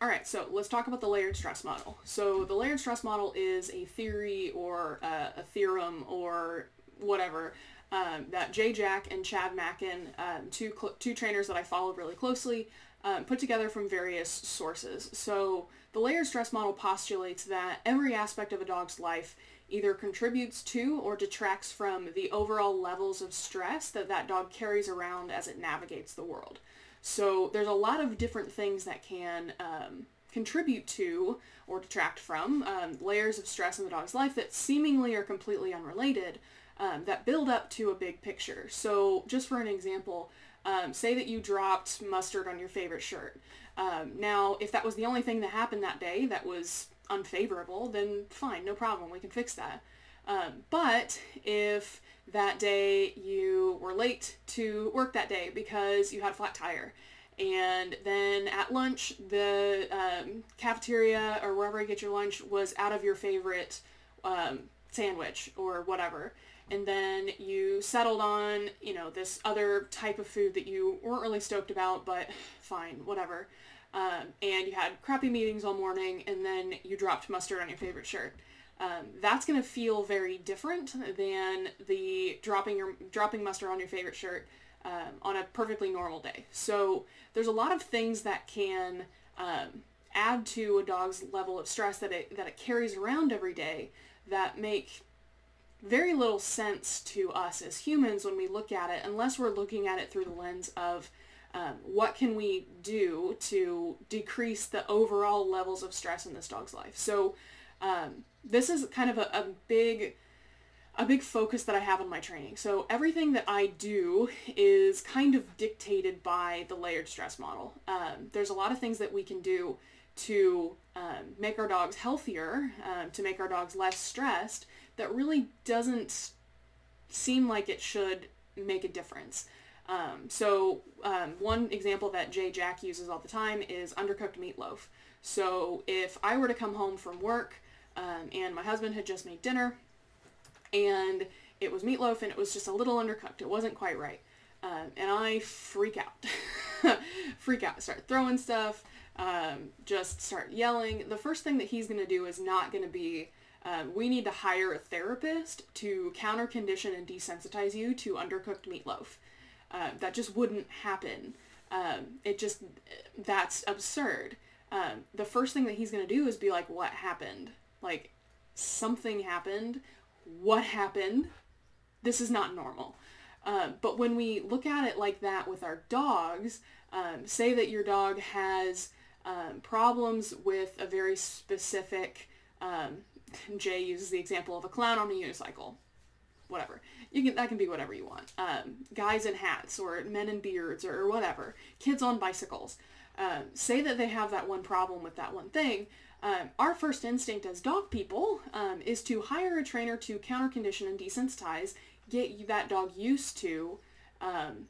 All right, so let's talk about the layered stress model. So the layered stress model is a theory or uh, a theorem or whatever um, that Jay Jack and Chad Mackin, um, two two trainers that I follow really closely, um, put together from various sources. So the layered stress model postulates that every aspect of a dog's life either contributes to or detracts from the overall levels of stress that that dog carries around as it navigates the world. So there's a lot of different things that can um, contribute to or detract from um, layers of stress in the dog's life that seemingly are completely unrelated um, that build up to a big picture. So just for an example, um, say that you dropped mustard on your favorite shirt. Um, now, if that was the only thing that happened that day that was unfavorable, then fine, no problem, we can fix that. Um, but if that day you were late to work that day because you had a flat tire, and then at lunch the um, cafeteria or wherever you get your lunch was out of your favorite um, sandwich or whatever, and then you settled on you know this other type of food that you weren't really stoked about, but fine, whatever. Um, and you had crappy meetings all morning, and then you dropped mustard on your favorite shirt. Um, that's going to feel very different than the dropping your dropping mustard on your favorite shirt um, on a perfectly normal day. So there's a lot of things that can um, add to a dog's level of stress that it that it carries around every day that make very little sense to us as humans when we look at it, unless we're looking at it through the lens of um, what can we do to decrease the overall levels of stress in this dog's life. So um, this is kind of a, a big a big focus that I have in my training. So everything that I do is kind of dictated by the layered stress model. Um, there's a lot of things that we can do to um, make our dogs healthier, um, to make our dogs less stressed, that really doesn't seem like it should make a difference. Um, so um, one example that Jay Jack uses all the time is undercooked meatloaf. So if I were to come home from work um, and my husband had just made dinner and it was meatloaf and it was just a little undercooked, it wasn't quite right, um, and I freak out, freak out, start throwing stuff, um, just start yelling. The first thing that he's going to do is not going to be um, we need to hire a therapist to counter condition and desensitize you to undercooked meatloaf. Uh, that just wouldn't happen. Um, it just, that's absurd. Um, the first thing that he's going to do is be like, what happened? Like, something happened. What happened? This is not normal. Uh, but when we look at it like that with our dogs, um, say that your dog has um, problems with a very specific um, Jay uses the example of a clown on a unicycle. Whatever. You can that can be whatever you want. Um, guys in hats or men in beards or, whatever. Kids on bicycles. Um, say that they have that one problem with that one thing. Um, our first instinct as dog people um, is to hire a trainer to counter condition and desensitize, get that dog used to um,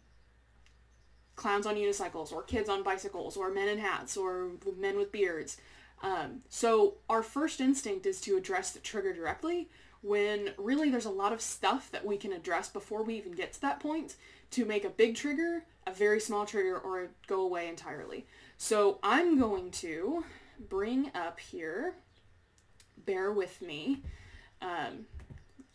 clowns on unicycles or kids on bicycles or men in hats or men with beards. Um, so our first instinct is to address the trigger directly when really there's a lot of stuff that we can address before we even get to that point to make a big trigger, a very small trigger, or go away entirely. So I'm going to bring up here, bear with me, um,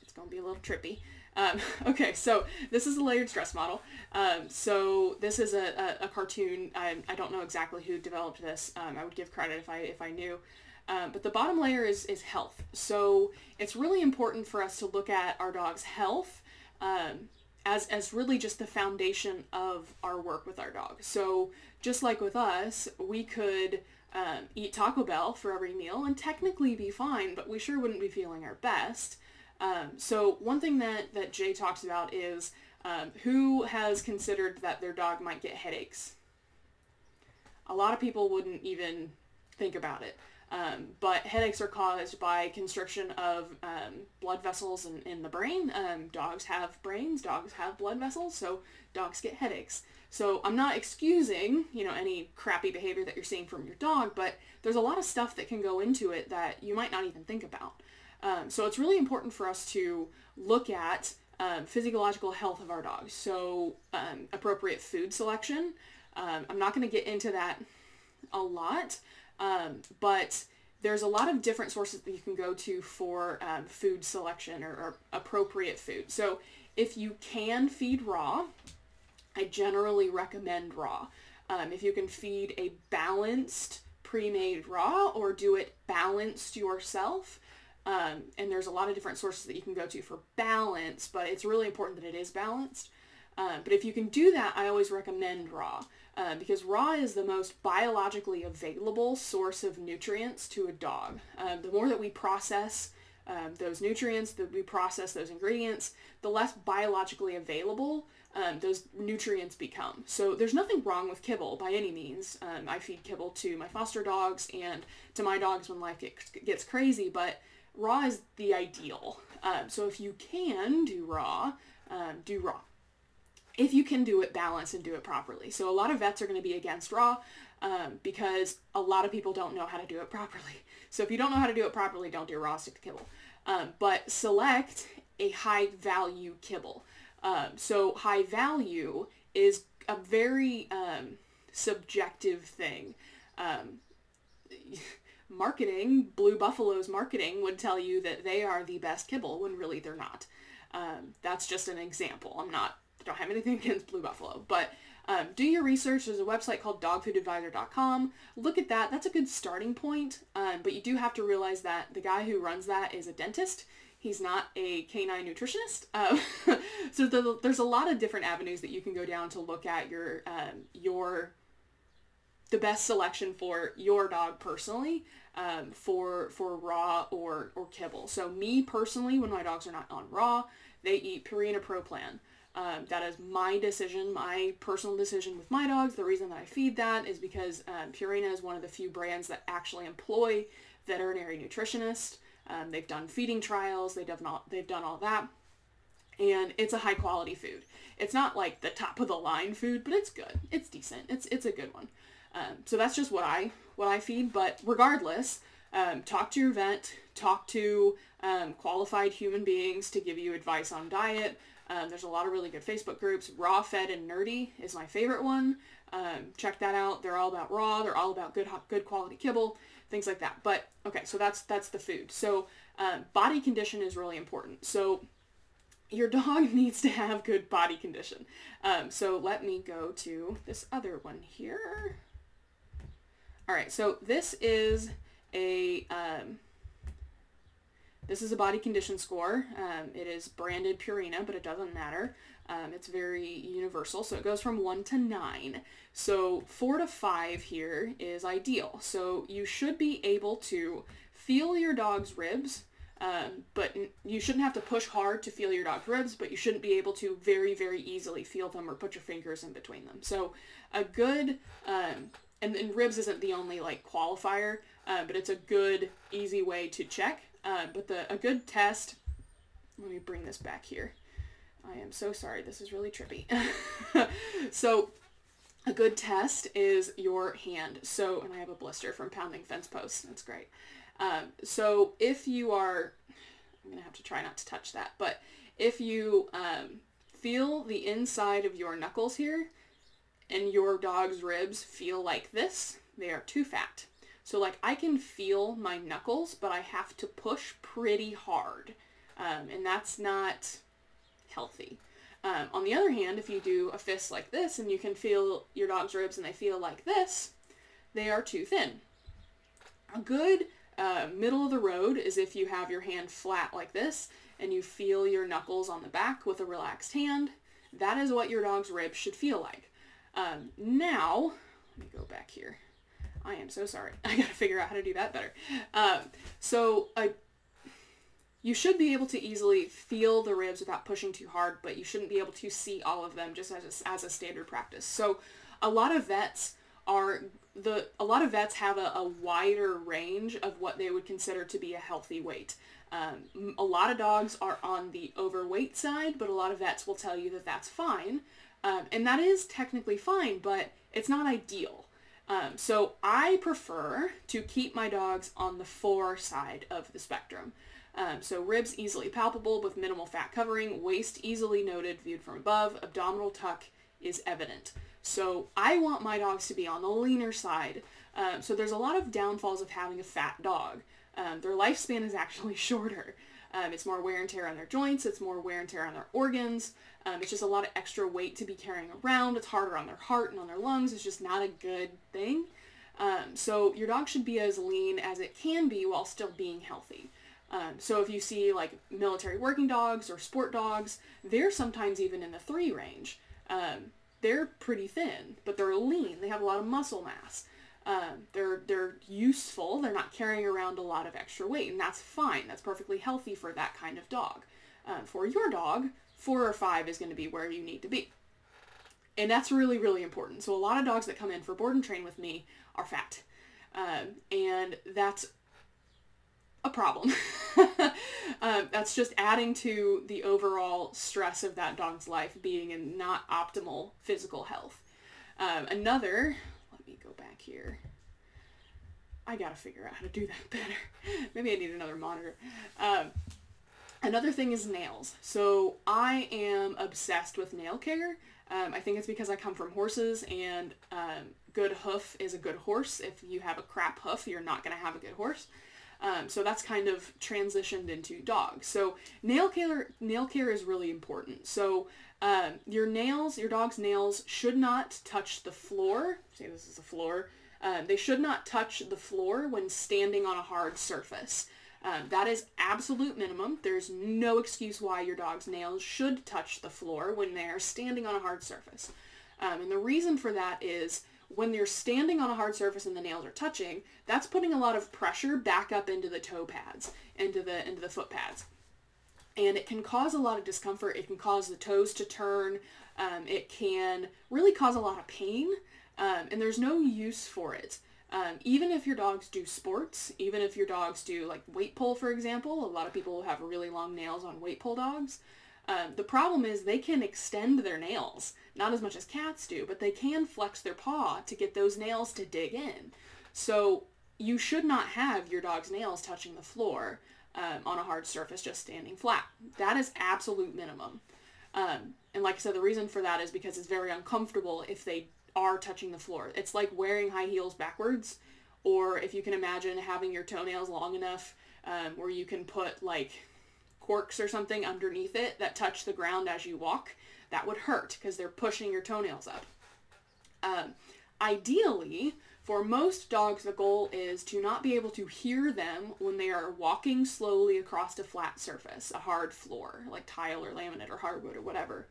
it's going to be a little trippy. Um, okay, so this is a layered stress model. Um, so this is a, a, a cartoon. I, I, don't know exactly who developed this. Um, I would give credit if I if I knew. Um, but the bottom layer is, is health. So it's really important for us to look at our dog's health um, as, as really just the foundation of our work with our dog. So just like with us, we could um, eat Taco Bell for every meal and technically be fine, but we sure wouldn't be feeling our best. Um, so one thing that, that Jay talks about is um, who has considered that their dog might get headaches? A lot of people wouldn't even think about it. Um, but headaches are caused by constriction of um, blood vessels in, in the brain. Um, dogs have brains, dogs have blood vessels, so dogs get headaches. So I'm not excusing, you know, any crappy behavior that you're seeing from your dog, but there's a lot of stuff that can go into it that you might not even think about. Um, so it's really important for us to look at um, physiological health of our dogs. So um, appropriate food selection. I'm not going to get into that a lot, Um, but there's a lot of different sources that you can go to for um, food selection or, or appropriate food. So if you can feed raw, I generally recommend raw. Um, if you can feed a balanced pre-made raw or do it balanced yourself, um, and there's a lot of different sources that you can go to for balance, but it's really important that it is balanced. Um, but if you can do that, I always recommend raw uh, because raw is the most biologically available source of nutrients to a dog. Um, the more that we process um, those nutrients, that we process those ingredients, the less biologically available um, those nutrients become. So there's nothing wrong with kibble by any means. Um, I feed kibble to my foster dogs and to my dogs when life gets, gets crazy, but raw is the ideal. Um, so if you can do raw, um, do raw. If you can do it balanced and do it properly. So a lot of vets are going to be against raw um, because a lot of people don't know how to do it properly. So if you don't know how to do it properly, don't do raw, stick to kibble. Um, but select a high value kibble. Um, so high value is a very um, subjective thing marketing, Blue Buffalo's marketing would tell you that they are the best kibble when really they're not. Um, that's just an example. I'm not, don't have anything against Blue Buffalo, but um, do your research. There's a website called dogfoodadvisor.com. Look at that. That's a good starting point. Um, but you do have to realize that the guy who runs that is a dentist. He's not a canine nutritionist. Uh, so the, there's a lot of different avenues that you can go down to look at your um, your the best selection for your dog personally um, for for raw or or kibble. So me personally, when my dogs are not on raw, they eat Purina Pro Plan. Um, that is my decision, my personal decision with my dogs. The reason that I feed that is because um, Purina is one of the few brands that actually employ veterinary nutritionists. Um, they've done feeding trials. They've done all, they've done all that, and it's a high quality food. It's not like the top of the line food, but it's good. It's decent. It's it's a good one. Um, so that's just what I what I feed. But regardless, um, talk to your vet, talk to um, qualified human beings to give you advice on diet. Um, there's a lot of really good Facebook groups. Raw Fed and Nerdy is my favorite one. Um, check that out. They're all about raw. They're all about good good quality kibble, things like that. But okay, so that's that's the food. So um, body condition is really important. So your dog needs to have good body condition. Um, so let me go to this other one here. All right, so this is a um, this is a body condition score. Um, it is branded Purina, but it doesn't matter. Um, it's very universal, so it goes from 1 to 9. So 4 to 5 here is ideal. So you should be able to feel your dog's ribs, um, but you shouldn't have to push hard to feel your dog's ribs, but you shouldn't be able to very, very easily feel them or put your fingers in between them. So a good um, and, and ribs isn't the only like qualifier, uh, but it's a good, easy way to check. Uh, but the a good test. Let me bring this back here. I am so sorry. This is really trippy. so a good test is your hand. So, and I have a blister from pounding fence posts. That's great. Um, so if you are, I'm going to have to try not to touch that, but if you um, feel the inside of your knuckles here, and your dog's ribs feel like this, they are too fat. So like I can feel my knuckles, but I have to push pretty hard. Um, and that's not healthy. Um, on the other hand, if you do a fist like this and you can feel your dog's ribs and they feel like this, they are too thin. A good uh, middle of the road is if you have your hand flat like this and you feel your knuckles on the back with a relaxed hand. That is what your dog's ribs should feel like. Um, now, let me go back here. I am so sorry. I gotta figure out how to do that better. Um, so I, you should be able to easily feel the ribs without pushing too hard, but you shouldn't be able to see all of them just as a, as a standard practice. So a lot of vets are the a lot of vets have a, a wider range of what they would consider to be a healthy weight. Um, a lot of dogs are on the overweight side, but a lot of vets will tell you that that's fine. Um, and that is technically fine, but it's not ideal. Um, so I prefer to keep my dogs on the four side of the spectrum. Um, so ribs easily palpable with minimal fat covering, waist easily noted viewed from above, abdominal tuck is evident. So I want my dogs to be on the leaner side Um, so there's a lot of downfalls of having a fat dog. Um, their lifespan is actually shorter. Um, it's more wear and tear on their joints. It's more wear and tear on their organs. Um, it's just a lot of extra weight to be carrying around. It's harder on their heart and on their lungs. It's just not a good thing. Um, so your dog should be as lean as it can be while still being healthy. Um, so if you see like military working dogs or sport dogs, they're sometimes even in the three range. Um, they're pretty thin, but they're lean. They have a lot of muscle mass. Um, they're they're useful. They're not carrying around a lot of extra weight, and that's fine. That's perfectly healthy for that kind of dog. Um, for your dog, four or five is going to be where you need to be, and that's really really important. So a lot of dogs that come in for board and train with me are fat, um, and that's a problem. um, that's just adding to the overall stress of that dog's life being in not optimal physical health. Um, another, let me go back here. I gotta figure out how to do that better. Maybe I need another monitor. Um, another thing is nails. So I am obsessed with nail care. Um, I think it's because I come from horses and um, good hoof is a good horse. If you have a crap hoof, you're not gonna have a good horse. Um, so that's kind of transitioned into dogs. So nail care, nail care is really important. So um, your nails, your dog's nails should not touch the floor. Say this is the floor. Um, they should not touch the floor when standing on a hard surface. Um, that is absolute minimum. There's no excuse why your dog's nails should touch the floor when they're standing on a hard surface. Um, and the reason for that is when you're standing on a hard surface and the nails are touching, that's putting a lot of pressure back up into the toe pads, into the into the foot pads. And it can cause a lot of discomfort. It can cause the toes to turn. Um, it can really cause a lot of pain. Um, and there's no use for it. Um, even if your dogs do sports, even if your dogs do like weight pull, for example, a lot of people have really long nails on weight pull dogs. Um, the problem is they can extend their nails, not as much as cats do, but they can flex their paw to get those nails to dig in. So you should not have your dog's nails touching the floor um, on a hard surface just standing flat. That is absolute minimum. Um, and like I said, the reason for that is because it's very uncomfortable if they are touching the floor. It's like wearing high heels backwards, or if you can imagine having your toenails long enough um, where you can put like corks or something underneath it that touch the ground as you walk, that would hurt because they're pushing your toenails up. Um, ideally, for most dogs, the goal is to not be able to hear them when they are walking slowly across a flat surface, a hard floor, like tile or laminate or hardwood or whatever.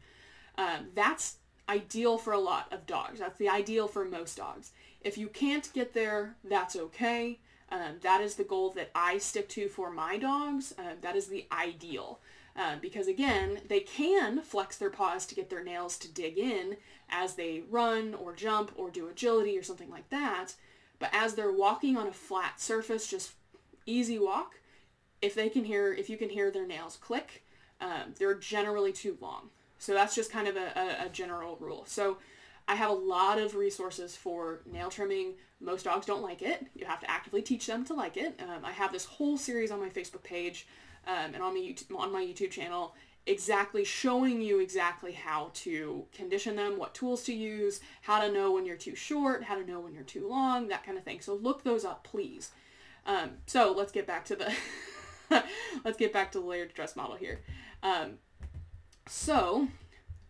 Um, that's ideal for a lot of dogs. That's the ideal for most dogs. If you can't get there, that's okay. Um, that is the goal that I stick to for my dogs. Uh, that is the ideal. Uh, because again, they can flex their paws to get their nails to dig in as they run or jump or do agility or something like that. But as they're walking on a flat surface, just easy walk, if they can hear, if you can hear their nails click, um, they're generally too long. So that's just kind of a, a, a general rule. So I have a lot of resources for nail trimming. Most dogs don't like it. You have to actively teach them to like it. Um, I have this whole series on my Facebook page um, and on my, YouTube, on my YouTube channel exactly showing you exactly how to condition them, what tools to use, how to know when you're too short, how to know when you're too long, that kind of thing. So look those up, please. Um, so let's get back to the let's get back to the layered stress model here. So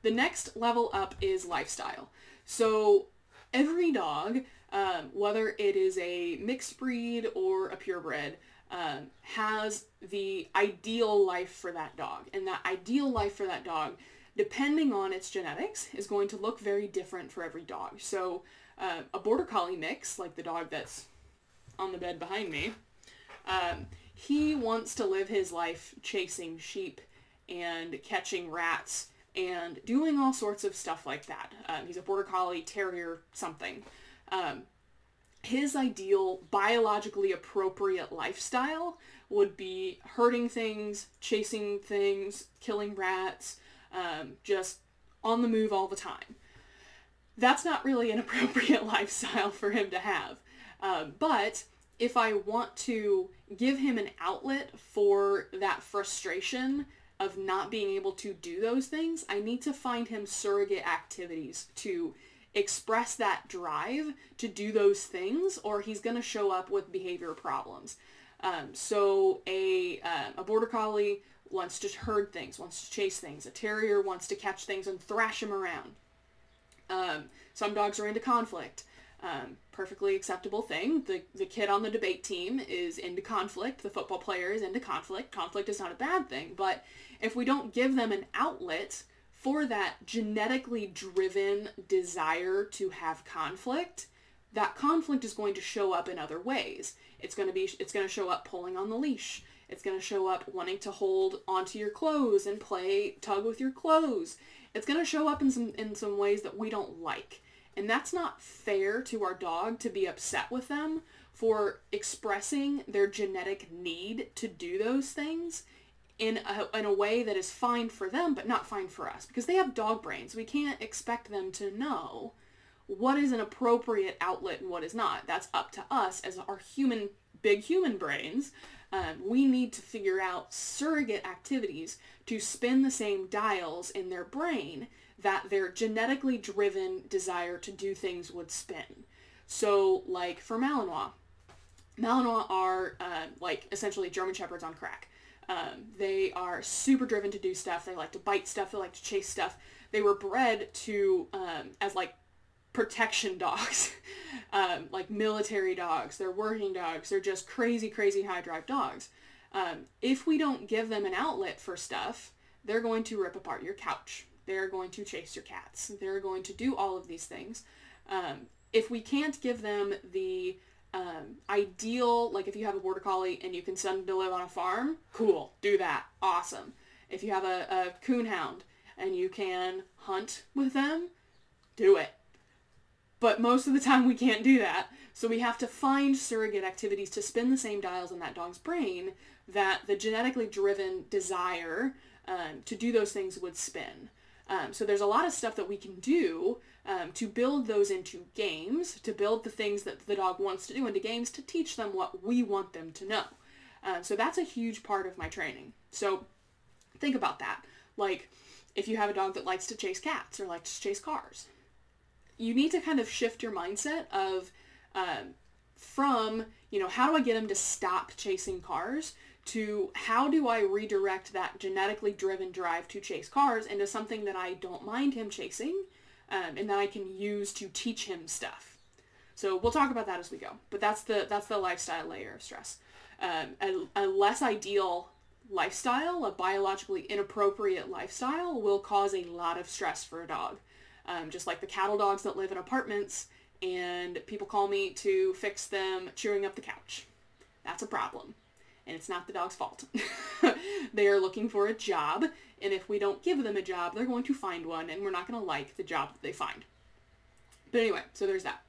the next level up is lifestyle. So every dog, um, whether it is a mixed breed or a purebred, um, has the ideal life for that dog. And that ideal life for that dog, depending on its genetics, is going to look very different for every dog. So uh, a border collie mix, like the dog that's on the bed behind me, um, he wants to live his life chasing sheep and catching rats and doing all sorts of stuff like that. Um, he's a border collie, terrier, something. Um, his ideal biologically appropriate lifestyle would be hurting things, chasing things, killing rats, um, just on the move all the time. That's not really an appropriate lifestyle for him to have. Uh, but if I want to give him an outlet for that frustration of not being able to do those things, I need to find him surrogate activities to express that drive to do those things or he's going to show up with behavior problems. Um, so a, uh, a border collie wants to herd things, wants to chase things. A terrier wants to catch things and thrash them around. Um, some dogs are into conflict. Um, perfectly acceptable thing. The, the kid on the debate team is into conflict. The football player is into conflict. Conflict is not a bad thing, but if we don't give them an outlet for that genetically driven desire to have conflict, that conflict is going to show up in other ways. It's going to be it's going to show up pulling on the leash. It's going to show up wanting to hold onto your clothes and play tug with your clothes. It's going to show up in some in some ways that we don't like. And that's not fair to our dog to be upset with them for expressing their genetic need to do those things in a, in a way that is fine for them but not fine for us because they have dog brains. We can't expect them to know what is an appropriate outlet and what is not. That's up to us as our human, big human brains. Um, we need to figure out surrogate activities to spin the same dials in their brain that their genetically driven desire to do things would spin. So, like for Malinois, Malinois are uh, like essentially German Shepherds on crack. Um, they are super driven to do stuff. They like to bite stuff. They like to chase stuff. They were bred to um, as like protection dogs, um, like military dogs. They're working dogs. They're just crazy, crazy high drive dogs. Um, if we don't give them an outlet for stuff, they're going to rip apart your couch. They're going to chase your cats. They're going to do all of these things. Um, if we can't give them the um, ideal, like if you have a border collie and you can send them to live on a farm, cool, do that, awesome. If you have a, a coonhound and you can hunt with them, do it. But most of the time we can't do that. So we have to find surrogate activities to spin the same dials in that dog's brain that the genetically driven desire um, to do those things would spin. Um, so there's a lot of stuff that we can do um, to build those into games, to build the things that the dog wants to do into games, to teach them what we want them to know. Um, so that's a huge part of my training. So think about that. Like if you have a dog that likes to chase cats or likes to chase cars, you need to kind of shift your mindset of um, from, you know, how do I get him to stop chasing cars to how do I redirect that genetically driven drive to chase cars into something that I don't mind him chasing um, and that I can use to teach him stuff. So we'll talk about that as we go. But that's the that's the lifestyle layer of stress. Um, a, a less ideal lifestyle, a biologically inappropriate lifestyle, will cause a lot of stress for a dog. Um, just like the cattle dogs that live in apartments and people call me to fix them chewing up the couch. That's a problem and it's not the dog's fault. they are looking for a job, and if we don't give them a job, they're going to find one, and we're not going to like the job that they find. But anyway, so there's that.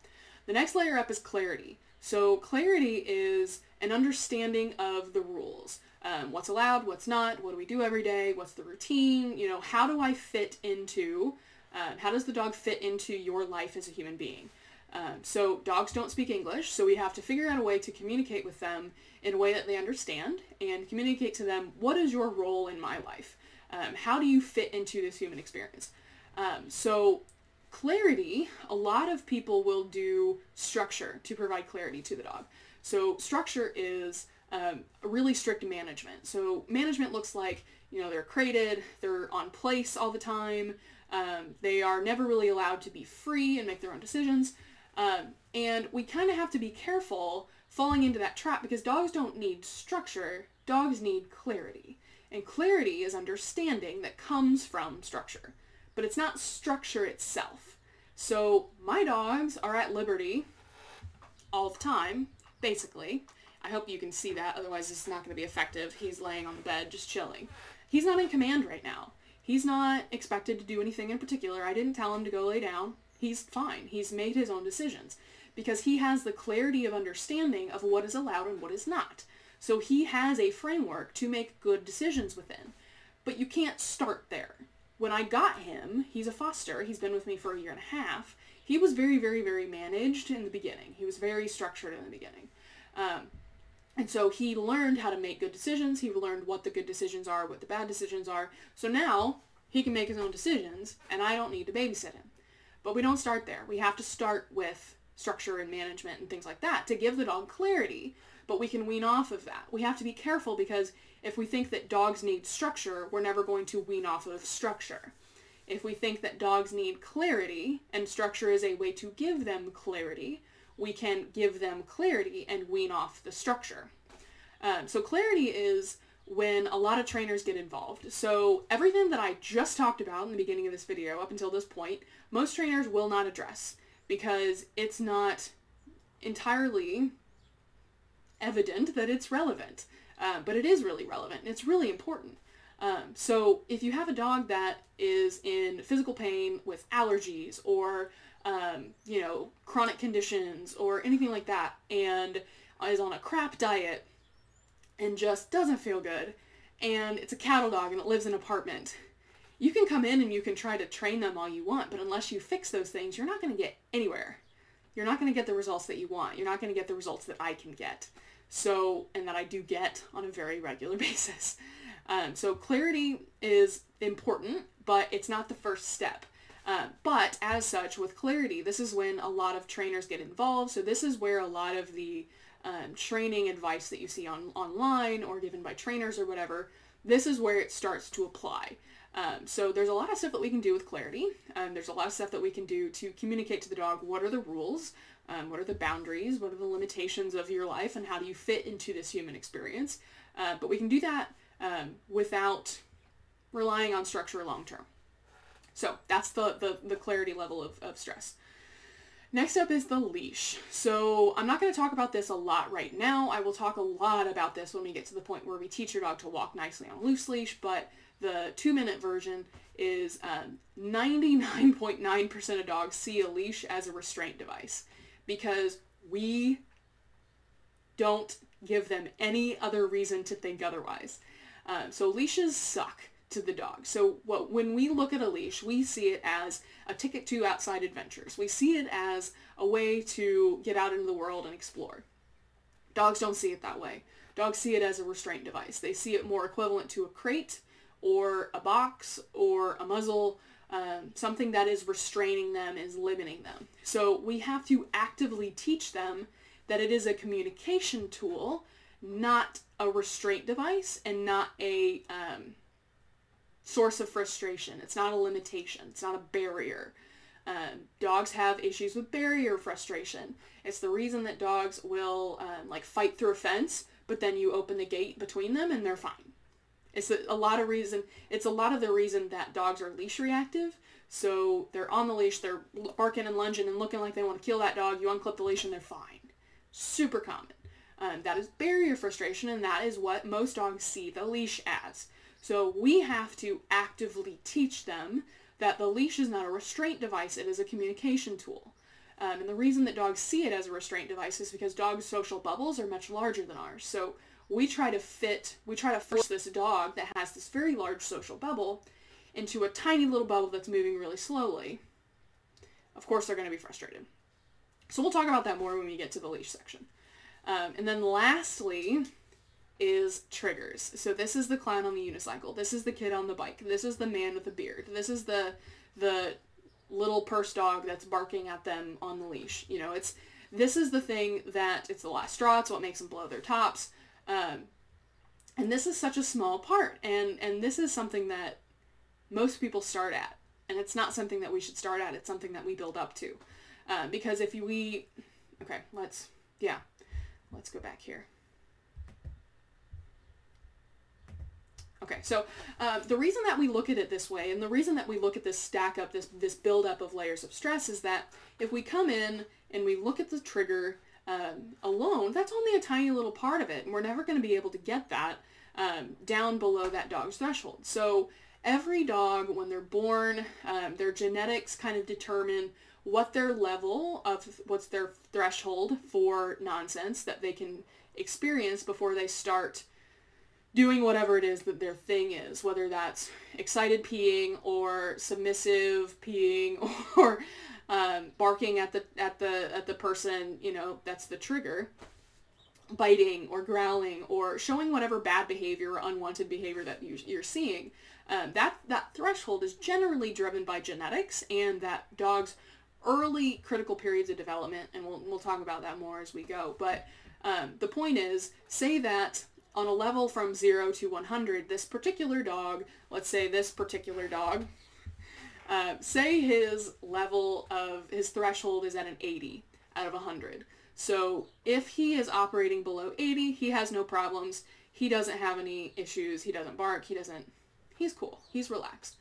The next layer up is clarity. So clarity is an understanding of the rules. Um, what's allowed, what's not, what do we do every day, what's the routine, you know, how do I fit into, um, how does the dog fit into your life as a human being? Um, so dogs don't speak English, so we have to figure out a way to communicate with them in a way that they understand and communicate to them what is your role in my life? Um, how do you fit into this human experience? Um, so clarity, a lot of people will do structure to provide clarity to the dog. So structure is um, a really strict management. So management looks like, you know, they're crated, they're on place all the time, um, they are never really allowed to be free and make their own decisions. Um, and we kind of have to be careful falling into that trap because dogs don't need structure, dogs need clarity. And clarity is understanding that comes from structure, but it's not structure itself. So my dogs are at liberty all the time, basically. I hope you can see that, otherwise this is not going to be effective. He's laying on the bed just chilling. He's not in command right now. He's not expected to do anything in particular. I didn't tell him to go lay down he's fine. He's made his own decisions because he has the clarity of understanding of what is allowed and what is not. So he has a framework to make good decisions within. But you can't start there. When I got him, he's a foster. He's been with me for a year and a half. He was very, very, very managed in the beginning. He was very structured in the beginning. Um, and so he learned how to make good decisions. He learned what the good decisions are, what the bad decisions are. So now he can make his own decisions, and I don't need to babysit him. But we don't start there. We have to start with structure and management and things like that to give the dog clarity. But we can wean off of that. We have to be careful because if we think that dogs need structure, we're never going to wean off of structure. If we think that dogs need clarity and structure is a way to give them clarity, we can give them clarity and wean off the structure. Um, so clarity is when a lot of trainers get involved. So everything that I just talked about in the beginning of this video up until this point, most trainers will not address because it's not entirely evident that it's relevant. Uh, but it is really relevant and it's really important. Um, so if you have a dog that is in physical pain with allergies or um, you know chronic conditions or anything like that and is on a crap diet and just doesn't feel good. And it's a cattle dog and it lives in an apartment. You can come in and you can try to train them all you want but unless you fix those things you're not going to get anywhere. You're not going to get the results that you want. You're not going to get the results that i can get. So and that i do get on a very regular basis. Um, so clarity is important but it's not the first step. Uh, but as such with clarity this is when a lot of trainers get involved. So this is where a lot of the um, training advice that you see on online or given by trainers or whatever, this is where it starts to apply. Um, so there's a lot of stuff that we can do with clarity. Um, there's a lot of stuff that we can do to communicate to the dog what are the rules, um, what are the boundaries, what are the limitations of your life, and how do you fit into this human experience. Uh, but we can do that um, without relying on structure long term. So that's the, the, the clarity level of, of stress. Next up is the leash. So I'm not going to talk about this a lot right now. I will talk a lot about this when we get to the point where we teach your dog to walk nicely on loose leash, but the two minute version is 99.9% um, of dogs see a leash as a restraint device because we don't give them any other reason to think otherwise. Um, so leashes suck to the dog. So what when we look at a leash, we see it as a ticket to outside adventures. We see it as a way to get out into the world and explore. Dogs don't see it that way. Dogs see it as a restraint device. They see it more equivalent to a crate or a box or a muzzle, um, something that is restraining them, is limiting them. So we have to actively teach them that it is a communication tool, not a restraint device and not a um, source of frustration. It's not a limitation. It's not a barrier. Um, dogs have issues with barrier frustration. It's the reason that dogs will um, like fight through a fence, but then you open the gate between them and they're fine. It's a, a lot of reason. It's a lot of the reason that dogs are leash reactive. So they're on the leash, they're barking and lunging and looking like they want to kill that dog. You unclip the leash and they're fine. Super common. Um, that is barrier frustration, and that is what most dogs see the leash as. So we have to actively teach them that the leash is not a restraint device, it is a communication tool. Um, and the reason that dogs see it as a restraint device is because dogs' social bubbles are much larger than ours. So we try to fit, we try to force this dog that has this very large social bubble into a tiny little bubble that's moving really slowly. Of course, they're going to be frustrated. So we'll talk about that more when we get to the leash section. Um, and then lastly, is triggers. So this is the clown on the unicycle. This is the kid on the bike. This is the man with the beard. This is the the little purse dog that's barking at them on the leash. You know, it's this is the thing that it's the last straw. It's what makes them blow their tops. Um, and this is such a small part. And and this is something that most people start at. And it's not something that we should start at. It's something that we build up to. Uh, because if we, okay, let's, yeah, let's go back here. Okay, so uh, the reason that we look at it this way, and the reason that we look at this stack up, this this build up of layers of stress, is that if we come in and we look at the trigger um, alone, that's only a tiny little part of it, and we're never going to be able to get that um, down below that dog's threshold. So every dog, when they're born, um, their genetics kind of determine what their level of what's their threshold for nonsense that they can experience before they start doing whatever it is that their thing is, whether that's excited peeing or submissive peeing or um, barking at the at the at the person, you know, that's the trigger, biting or growling or showing whatever bad behavior or unwanted behavior that you, you're seeing. Um, that that threshold is generally driven by genetics, and that dogs early critical periods of development, and we'll, we'll talk about that more as we go. But um, the point is, say that on a level from 0 to 100, this particular dog, let's say this particular dog, uh, say his level of, his threshold is at an 80 out of 100. So if he is operating below 80, he has no problems. He doesn't have any issues. He doesn't bark. He doesn't, he's cool. He's relaxed.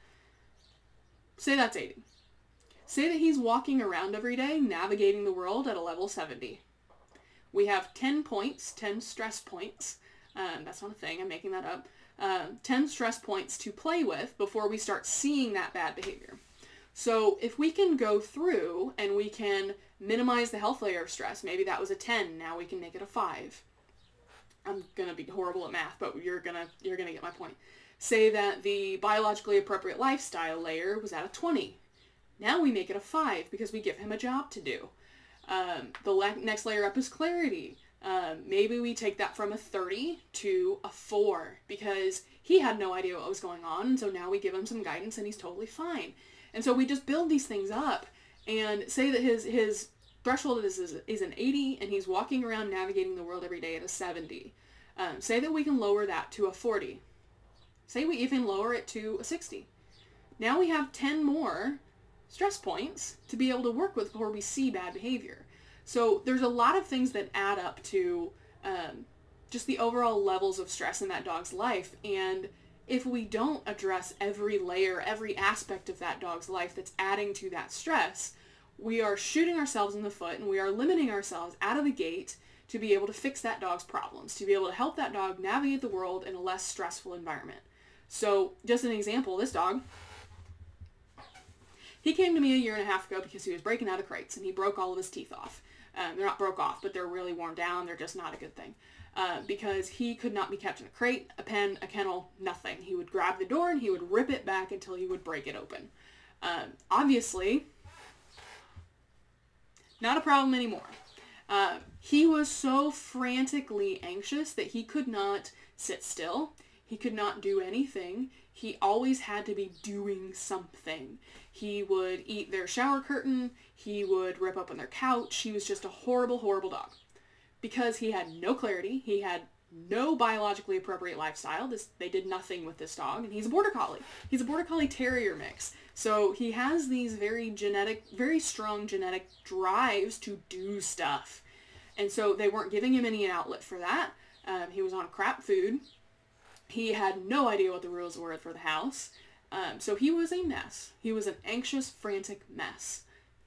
Say that's 80. Say that he's walking around every day, navigating the world at a level 70. We have 10 points, 10 stress points. Um, that's not a thing, I'm making that up. Uh, 10 stress points to play with before we start seeing that bad behavior. So if we can go through and we can minimize the health layer of stress, maybe that was a 10, now we can make it a 5. I'm going to be horrible at math, but you're going to you're going to get my point. Say that the biologically appropriate lifestyle layer was at a 20. Now we make it a 5 because we give him a job to do. Um, the next layer up is clarity. Um, maybe we take that from a 30 to a 4 because he had no idea what was going on. So now we give him some guidance and he's totally fine. And so we just build these things up and say that his, his threshold is, is, is an 80 and he's walking around navigating the world every day at a 70. Um, say that we can lower that to a 40. Say we even lower it to a 60. Now we have 10 more stress points to be able to work with before we see bad behavior. So there's a lot of things that add up to um, just the overall levels of stress in that dog's life. And if we don't address every layer, every aspect of that dog's life that's adding to that stress, we are shooting ourselves in the foot and we are limiting ourselves out of the gate to be able to fix that dog's problems, to be able to help that dog navigate the world in a less stressful environment. So just an example, this dog, he came to me a year and a half ago because he was breaking out of crates and he broke all of his teeth off. Um, they're not broke off, but they're really worn down. They're just not a good thing. Uh, because he could not be kept in a crate, a pen, a kennel, nothing. He would grab the door and he would rip it back until he would break it open. Um, obviously, not a problem anymore. Uh, he was so frantically anxious that he could not sit still. He could not do anything. He always had to be doing something. He would eat their shower curtain. He would rip up on their couch. He was just a horrible, horrible dog. Because he had no clarity. He had no biologically appropriate lifestyle. This, they did nothing with this dog. And he's a border collie. He's a border collie terrier mix. So he has these very genetic, very strong genetic drives to do stuff. And so they weren't giving him any outlet for that. Um, he was on crap food. He had no idea what the rules were for the house. Um, so he was a mess. He was an anxious, frantic mess.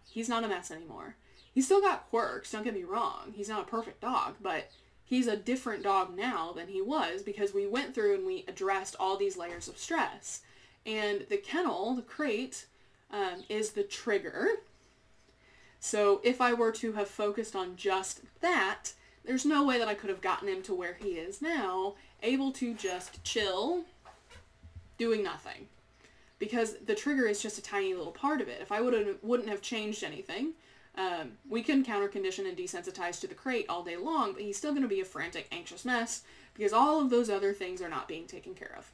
He's not a mess anymore. He's still got quirks, don't get me wrong. He's not a perfect dog, but he's a different dog now than he was because we went through and we addressed all these layers of stress. And the kennel, the crate, um, is the trigger. So if I were to have focused on just that, there's no way that I could have gotten him to where he is now, able to just chill, doing nothing because the trigger is just a tiny little part of it. If I would wouldn't have changed anything, um, we can counter condition and desensitize to the crate all day long, but he's still going to be a frantic, anxious mess because all of those other things are not being taken care of.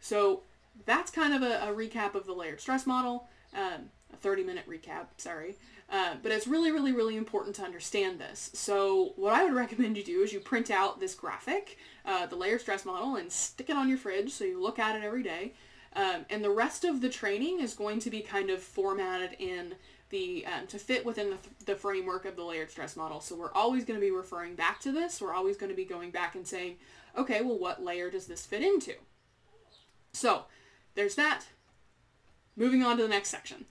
So that's kind of a, a recap of the layered stress model, um, a 30 minute recap, sorry. Uh, but it's really, really, really important to understand this. So what I would recommend you do is you print out this graphic, uh, the layered stress model, and stick it on your fridge so you look at it every day. Um, and the rest of the training is going to be kind of formatted in the um, to fit within the, the framework of the layered stress model. So we're always going to be referring back to this. We're always going to be going back and saying, okay, well, what layer does this fit into? So there's that. Moving on to the next section.